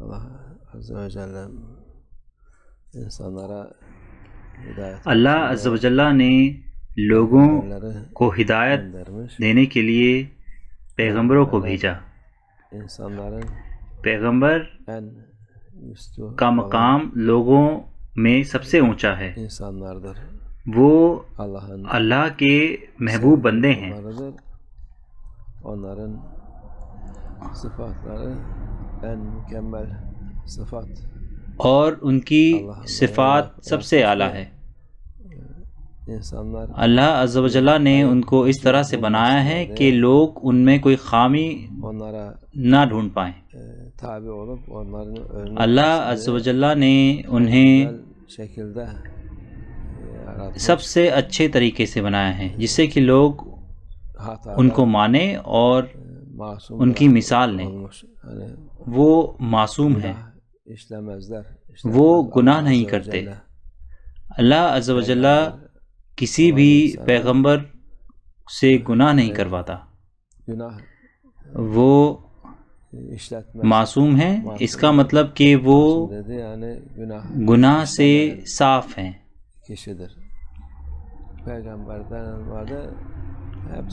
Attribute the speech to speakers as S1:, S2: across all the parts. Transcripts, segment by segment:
S1: Allah Azze ve Celle insanlara hidayet
S2: अल्लाह अज्जा ने लोगों को हिदायत
S1: göndermiş.
S2: देने के लिए पैगंबरों को भेजा
S1: İnsanların
S2: पैगंबर
S1: en üstü
S2: का मकाम लोगों में सबसे ऊँचा है। वो अल्लाह के महबूब बंदे हैं। और उनकी सिफात सबसे आला है। अल्लाह अज्जा ने उनको इस तरह से बनाया है कि लोग उनमें कोई खामी ना ढूंढ पाएँ। अल्लाह अज्जा ने उन्हें. सबसे अच्छे तरीके से बनाया है जिससे कि लोग उनको माने और उनकी मिसाल लें। वो मासूम है। वो गुनाह नहीं करते। अल्लाह अज्जा किसी भी पैगंबर से गुनाह नहीं करवाता। वो मासूम है इसका मतलब कि वो गुनाह। से साफ़ हैं।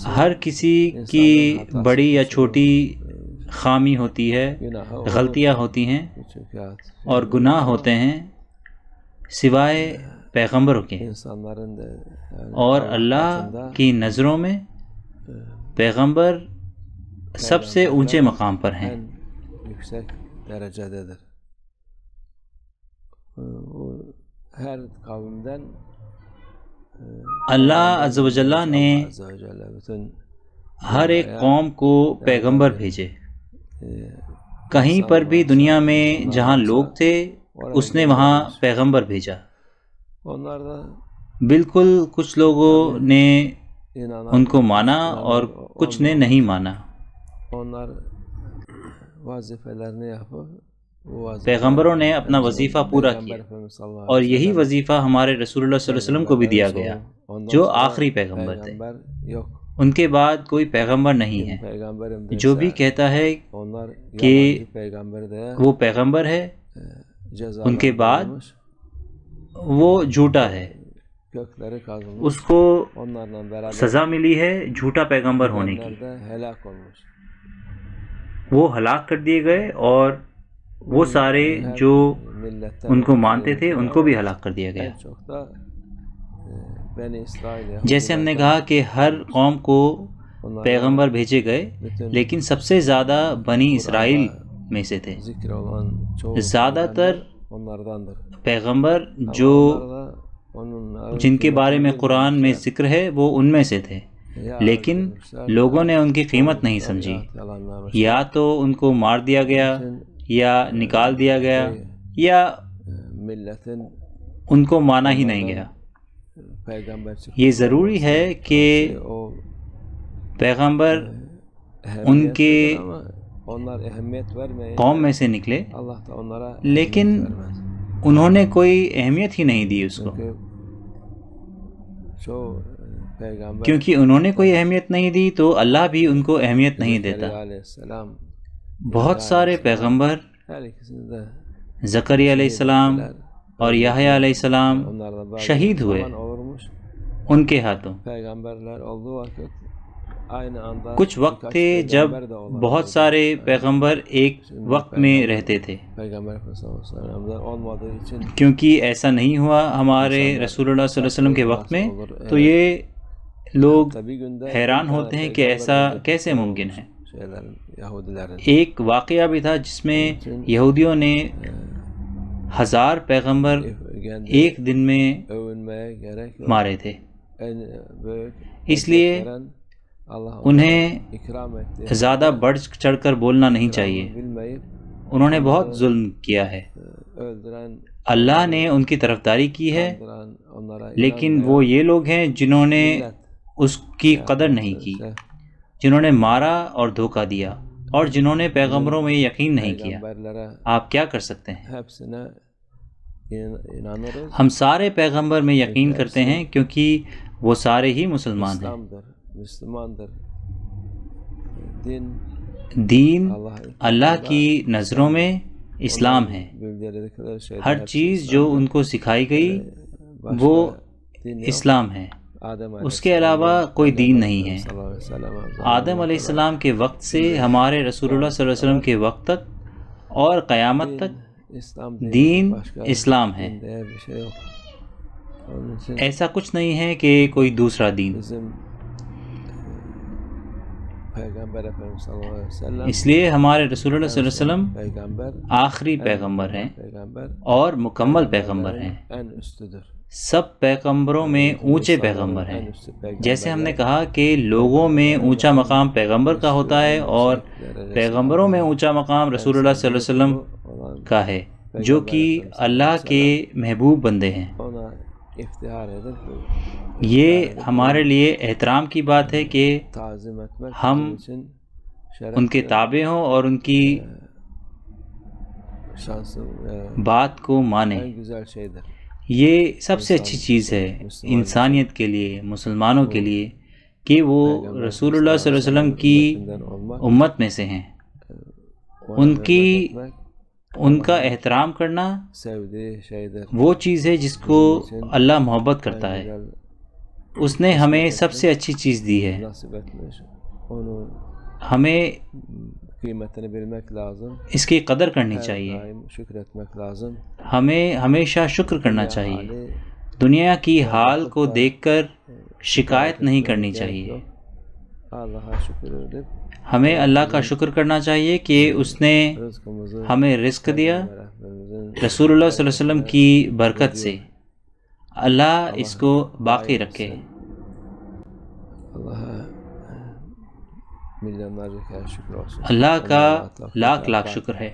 S2: हर किसी की बड़ी या छोटी खामी होती है गलतियाँ होती हैं और गुनाह होते हैं सिवाय पैगम्बरों के और अल्लाह की नज़रों में पैगंबर सबसे ऊँचे मकाम पर हैं। अल्लाह अजबल्ला ने हर एक कौम को पैगंबर भेजे। कहीं पर भी दुनिया में जहाँ लोग थे उसने वहाँ पैगंबर भेजा। बिल्कुल कुछ लोगों ने उनको माना और कुछ ने नहीं माना। पैगम्बरों ने अपना वजीफ़ा पूरा किया। और यही वजीफ़ा हमारे रसूलुल्लाह सल्लल्लाहु अलैहि वसल्लम को भी दिया गया जो आखिरी पैगंबर थे। उनके बाद कोई पैगंबर नहीं है। जो भी कहता है कि वो पैगंबर है उनके बाद वो झूठा है। उसको सजा मिली है झूठा पैगंबर होने की। वो हलाक कर दिए गए और वो सारे जो उनको मानते थे उनको भी हलाक कर दिया गया। जैसे हमने कहा कि हर कौम को पैगंबर भेजे गए लेकिन सबसे ज़्यादा बनी इसराइल में से थे। ज़्यादातर पैगंबर जो जिनके बारे में कुरान में ज़िक्र है वो उनमें से थे लेकिन लोगों ने उनकी कीमत नहीं समझी या तो उनको मार दिया गया या निकाल दिया गया या उनको माना ही नहीं गया ये ज़रूरी है कि पैगंबर उनके कौम में से निकले। लेकिन उन्होंने कोई अहमियत ही नहीं दी उसको। क्योंकि उन्होंने कोई अहमियत नहीं दी तो अल्लाह भी उनको अहमियत नहीं देता। बहुत सारे पैगंबर सलाम और
S1: सलाम
S2: शहीद हुए। उनके हाथों। कुछ वक्त थे जब बहुत सारे पैगंबर एक वक्त में रहते थे। क्योंकि ऐसा नहीं हुआ हमारे रसूलुल्लाह सल्लल्लाहु अलैहि वसल्लम के वक्त में तो ये लोग हैरान होते हैं कि ऐसा कैसे मुमकिन है। एक वाकया भी था जिसमें यहूदियों ने हज़ार पैगंबर एक दिन में मारे थे। इसलिए उन्हें ज़्यादा बढ़ चढ़कर बोलना नहीं चाहिए। उन्होंने बहुत जुल्म किया है। अल्लाह ने उनकी तरफदारी की है लेकिन वो ये लोग हैं जिन्होंने उसकी कदर नहीं की। जिन्होंने मारा और धोखा दिया और जिन्होंने पैगंबरों में यकीन नहीं किया। आप क्या कर सकते हैं. हम सारे पैगंबर में यकीन करते हैं क्योंकि वो सारे ही मुसलमान हैं। दीन अल्लाह की नज़रों में इस्लाम है हर चीज़ जो उनको सिखाई गई वो इस्लाम है उसके अलावा कोई दीन नहीं है आदम सलाम के वक्त से हमारे रसूलुल्लाह सल्लल्लाहु अलैहि वसल्लम के वक्त तक और क़यामत तक दीन इस्लाम है ऐसा कुछ नहीं है कि कोई दूसरा दीन इसलिए हमारे अलैहि वसल्लम आखिरी पैगंबर हैं और मुकम्मल पैगंबर हैं। सब पैगंबरों में ऊँचे पैगंबर हैं। जैसे हमने कहा कि लोगों में ऊँचा मकाम पैगंबर का होता है और पैगंबरों में ऊँचा मकाम अलैहि वसल्लम का है जो कि अल्लाह के महबूब बंदे हैं। ये हमारे लिए एहतराम की बात है कि हम उनके ताबे हों और उनकी बात को माने. ये सबसे अच्छी चीज़ है इंसानियत के लिए, मुसलमानों के लिए, कि वो रसूलुल्लाह सल्लल्लाहु अलैहि वसल्लम की उम्मत में से हैं उनकी, उनका एहतराम करना वो चीज़ है जिसको अल्लाह मोहब्बत करता है उसने हमें सबसे अच्छी चीज़ दी है हमें. इसकी कदर करनी चाहिए. हमें हमेशा शुक्र करना चाहिए दुनिया की हाल को देखकर शिकायत नहीं करनी चाहिए हमें अल्लाह का शुक्र करना चाहिए कि उसने हमें रिस्क दिया रसूलुल्लाह सल्लल्लाहु अलैहि वसल्लम की बरकत से अल्लाह इसको बाकी रखे अल्लाह का लाख लाख शुक्र है।